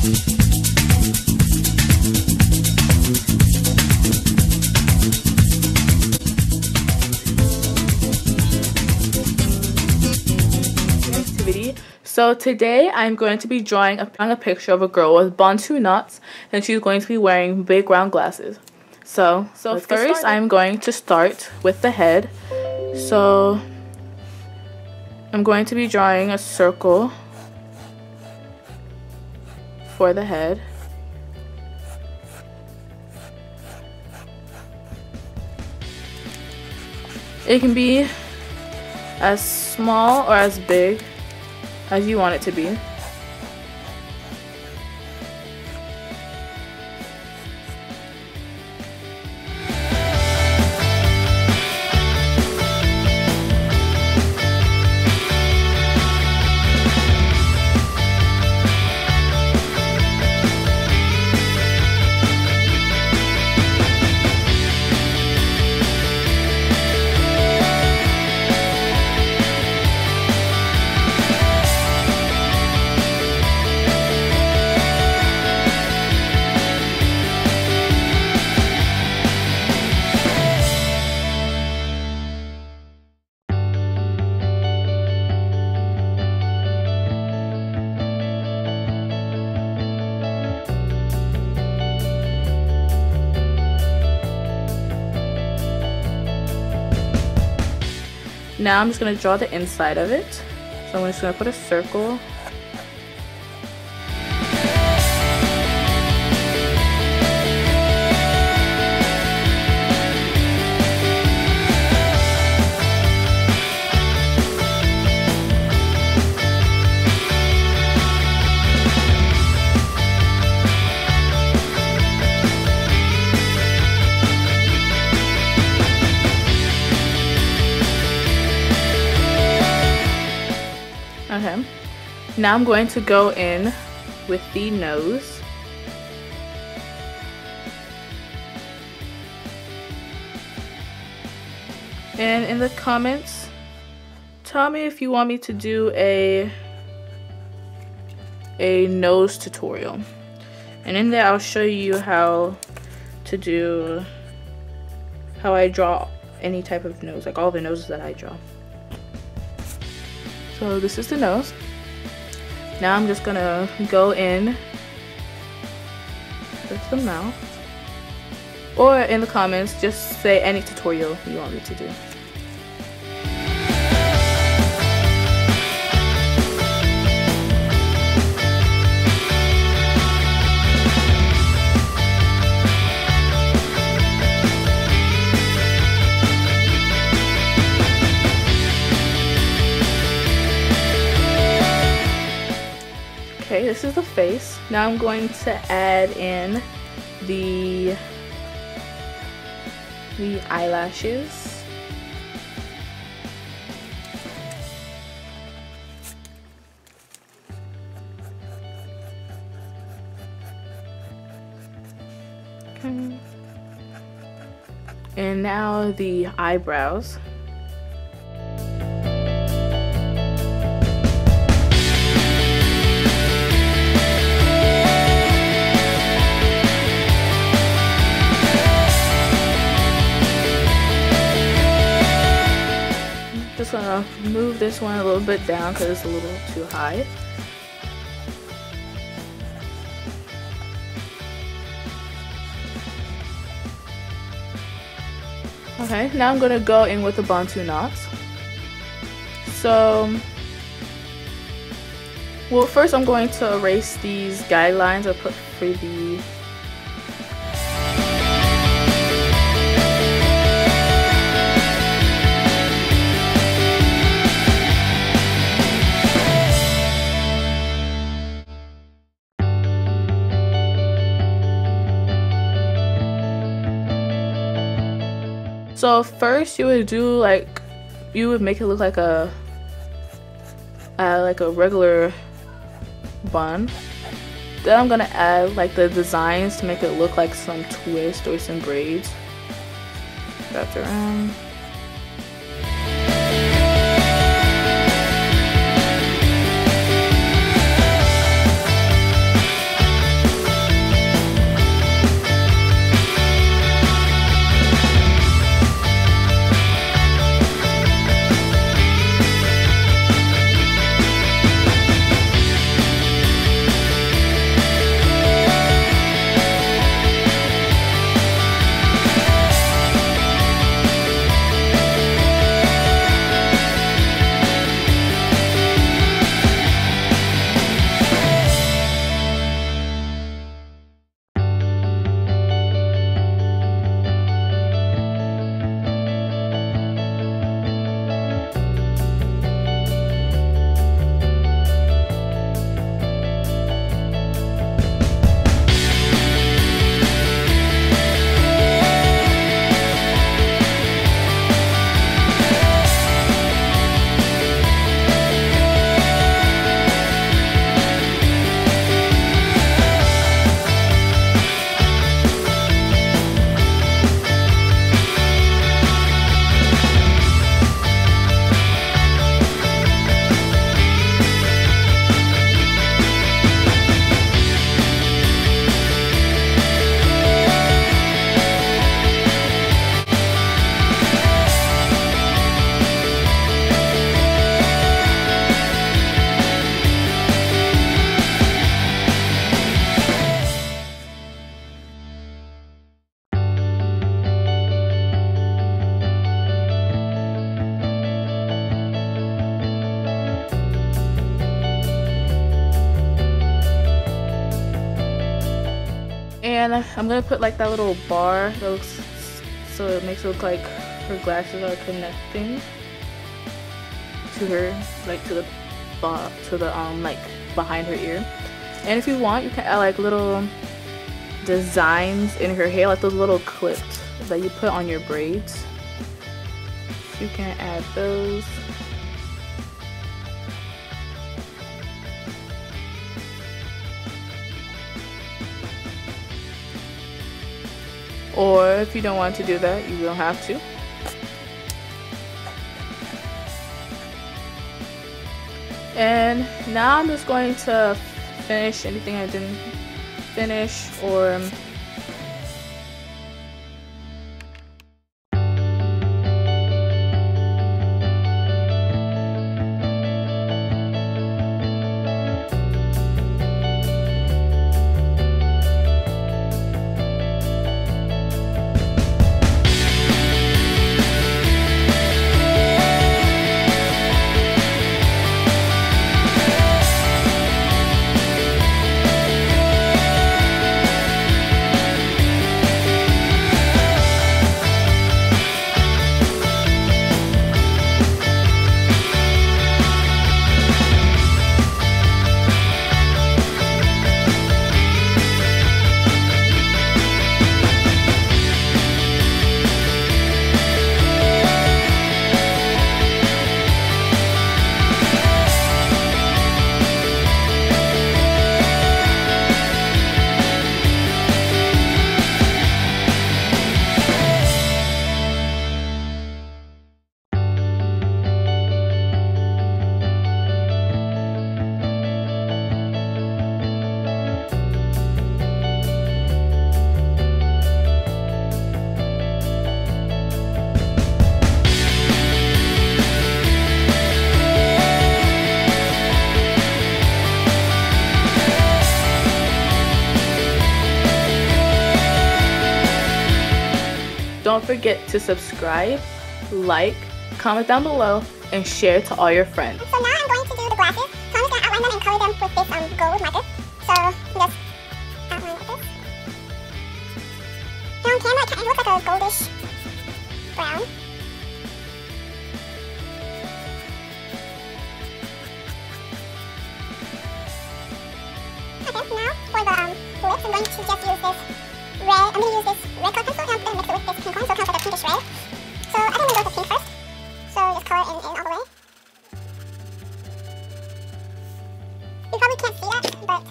So today I'm going to be drawing a, a picture of a girl with bantu knots and she's going to be wearing big round glasses. So, so Let's first I'm going to start with the head. So I'm going to be drawing a circle for the head. It can be as small or as big as you want it to be. Now I'm just going to draw the inside of it. So I'm just going to put a circle Okay. Now I'm going to go in with the nose. And in the comments, tell me if you want me to do a a nose tutorial. And in there I'll show you how to do how I draw any type of nose, like all the noses that I draw. So this is the nose. Now I'm just gonna go in with the mouth. Or in the comments, just say any tutorial you want me to do. Okay, this is the face. Now I'm going to add in the the eyelashes. Okay. And now the eyebrows. Move this one a little bit down because it's a little too high. Okay, now I'm gonna go in with the Bantu knots. So, well first I'm going to erase these guidelines I put for the So first you would do like, you would make it look like a, uh, like a regular bun. Then I'm gonna add like the designs to make it look like some twist or some braids. Wrapped around. And I'm gonna put like that little bar that looks so it makes it look like her glasses are connecting to her like to the to the um like behind her ear. And if you want, you can add like little designs in her hair, like those little clips that you put on your braids. You can add those. Or if you don't want to do that, you don't have to. And now I'm just going to finish anything I didn't finish or forget to subscribe, like, comment down below, and share to all your friends. So now I'm going to do the glasses. So I'm just going to outline them and color them with this um, gold marker. So just outline like this. Now on camera it looks like a goldish brown. Okay, now for the um, lips I'm going to just use this red. I'm going to use this red color pencil and I'm going to mix it with this pink one so pinkish red. So I think I'm going to go the pink first. So just color in, in all the way. You probably can't see that, but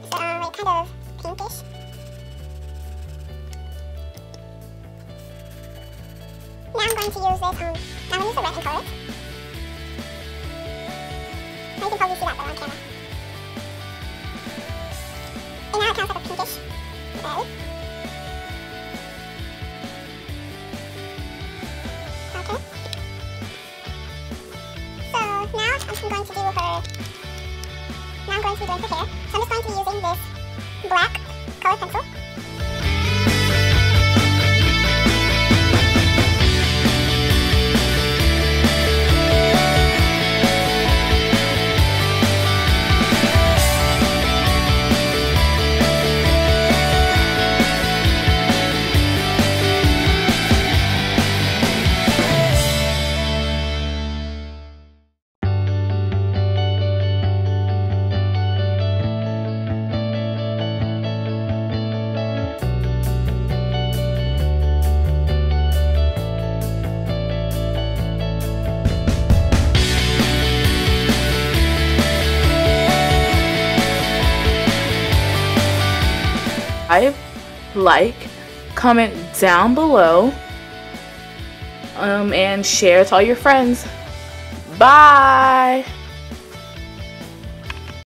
it's um, like kind of pinkish. Now I'm going to use this, um, now I'm going to use the red and color it. Now you can probably see that better on camera. And now it comes like a pinkish red. I'm going to do her, now I'm going to be doing her hair. So I'm just going to be using this black color pencil. Subscribe, like, comment down below, um, and share to all your friends. Bye!